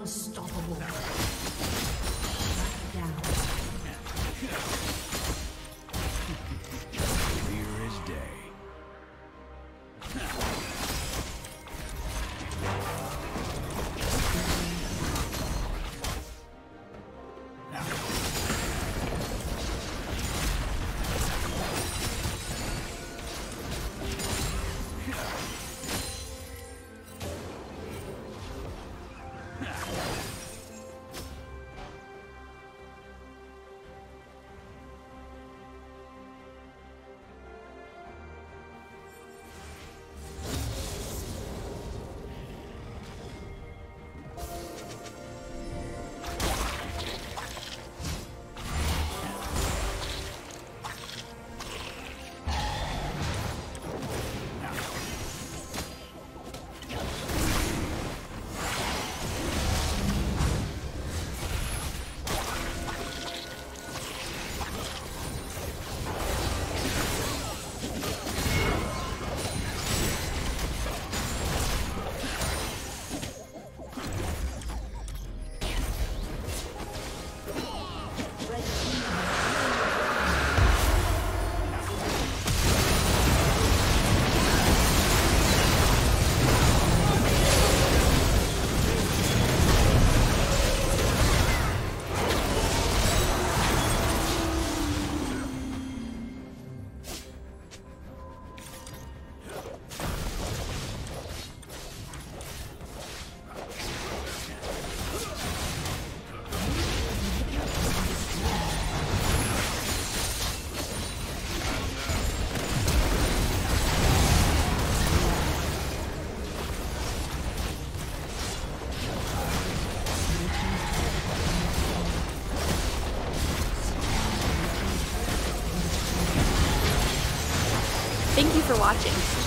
Unstoppable. For watching.